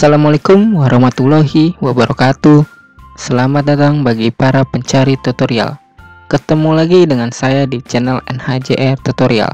Assalamualaikum warahmatullahi wabarakatuh. Selamat datang bagi para pencari tutorial. Ketemu lagi dengan saya di channel NHJR Tutorial.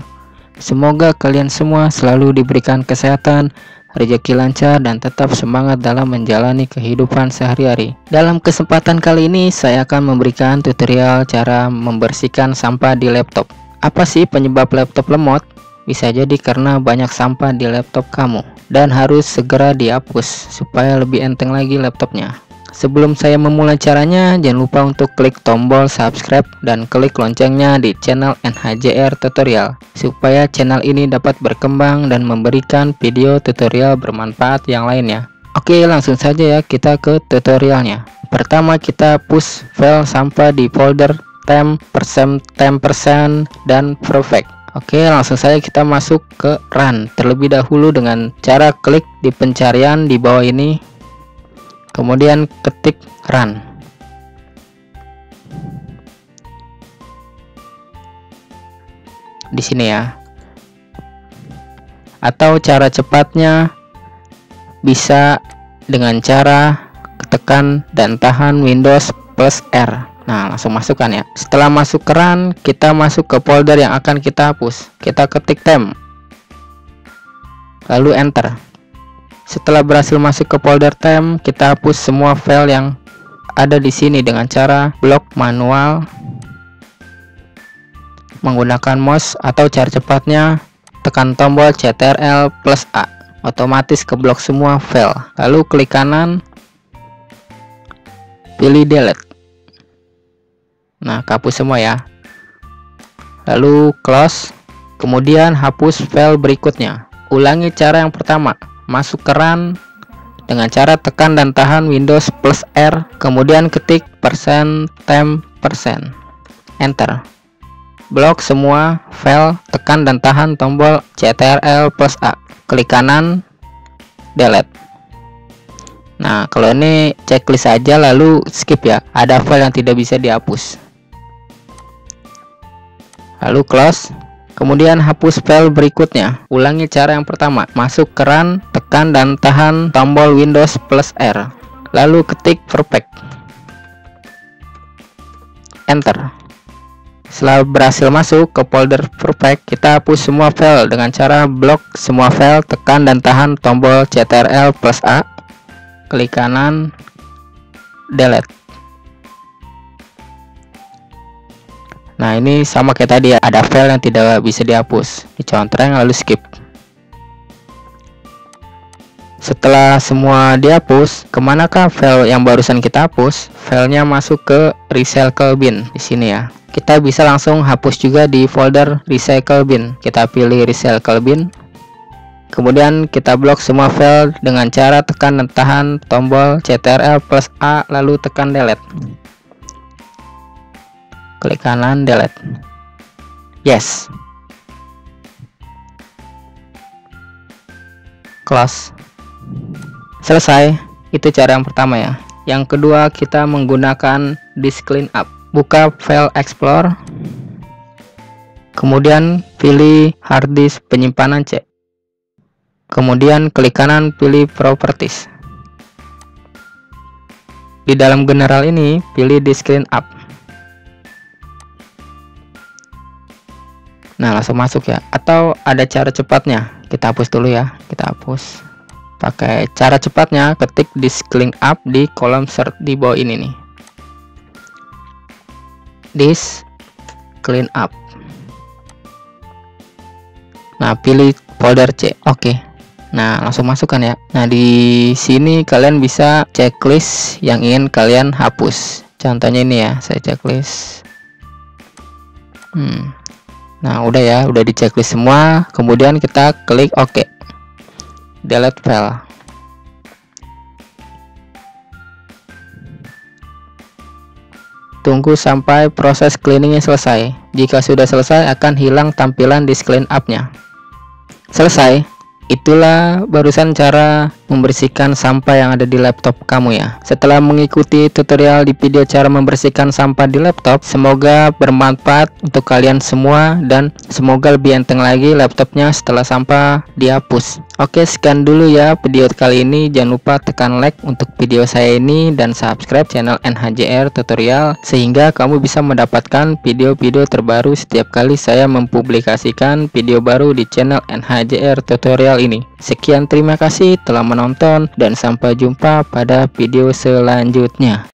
Semoga kalian semua selalu diberikan kesehatan, rezeki lancar dan tetap semangat dalam menjalani kehidupan sehari-hari. Dalam kesempatan kali ini saya akan memberikan tutorial cara membersihkan sampah di laptop. Apa sih penyebab laptop lemot? Bisa jadi karena banyak sampah di laptop kamu dan harus segera dihapus supaya lebih enteng lagi laptopnya. Sebelum saya memulai caranya, jangan lupa untuk klik tombol subscribe dan klik loncengnya di channel NHJR Tutorial supaya channel ini dapat berkembang dan memberikan video tutorial bermanfaat yang lainnya. Oke, langsung saja ya kita ke tutorialnya. Pertama kita push file sampah di folder temp, persen, temp persen, dan perfect. Oke langsung saja kita masuk ke run. Terlebih dahulu dengan cara klik di pencarian di bawah ini. Kemudian ketik run. Di sini ya. Atau cara cepatnya bisa dengan cara tekan dan tahan Windows plus R Nah, langsung masukkan ya. Setelah masuk keran, kita masuk ke folder yang akan kita hapus. Kita ketik temp. Lalu enter. Setelah berhasil masuk ke folder temp, kita hapus semua file yang ada di sini dengan cara blok manual menggunakan mouse atau cara cepatnya tekan tombol CTRL plus A otomatis ke blok semua file lalu klik kanan pilih delete Nah, hapus semua ya. Lalu close, kemudian hapus file berikutnya. Ulangi cara yang pertama, masuk keran dengan cara tekan dan tahan Windows plus R, kemudian ketik persen temp persen. Enter. Blok semua file, tekan dan tahan tombol CTRL plus A. Klik kanan, delete. Nah, kalau ini checklist saja lalu skip ya. Ada file yang tidak bisa dihapus lalu close Kemudian hapus file berikutnya. Ulangi cara yang pertama. Masuk keran, tekan dan tahan tombol Windows plus R. Lalu ketik perfect. Enter. Setelah berhasil masuk ke folder perfect, kita hapus semua file dengan cara blok semua file, tekan dan tahan tombol CTRL plus A. Klik kanan, delete. Nah ini sama kayak tadi ya, ada file yang tidak bisa dihapus. Dicontreng lalu skip. Setelah semua dihapus, ke manakah file yang barusan kita hapus? Filenya masuk ke recycle bin di sini ya. Kita bisa langsung hapus juga di folder recycle bin. Kita pilih recycle bin. Kemudian kita blok semua file dengan cara tekan dan tahan tombol CTRL plus A lalu tekan delete klik kanan delete. Yes. Close. Selesai. Itu cara yang pertama ya. Yang kedua kita menggunakan disk clean up. Buka file explore. Kemudian pilih hard disk penyimpanan C. Kemudian klik kanan pilih properties. Di dalam general ini pilih disk clean Nah langsung masuk ya. Atau ada cara cepatnya? Kita hapus dulu ya. Kita hapus. Pakai cara cepatnya Ketik disk clean up di kolom search di bawah ini nih. Disk clean up. Nah pilih folder C. Oke. Nah langsung masukkan ya. Nah di sini kalian bisa checklist yang ingin kalian hapus. Contohnya ini ya Saya checklist. Hmm Nah, udah ya, udah di checklist semua. Kemudian kita klik OK. Delete file. Tunggu sampai proses cleaningnya selesai. Jika sudah selesai, akan hilang tampilan di clean up-nya. Selesai. Itulah barusan cara membersihkan sampah yang ada di laptop kamu ya. Setelah mengikuti tutorial di video cara membersihkan sampah di laptop, semoga bermanfaat untuk kalian semua dan semoga lebih enteng lagi laptopnya setelah sampah dihapus. Oke, sekian dulu ya video kali ini. Jangan lupa tekan like untuk video saya ini dan subscribe channel NHJR tutorial sehingga kamu bisa mendapatkan video-video terbaru setiap kali saya mempublikasikan video baru di channel NHJR tutorial ini. Sekian terima kasih telah menonton dan sampai jumpa pada video selanjutnya.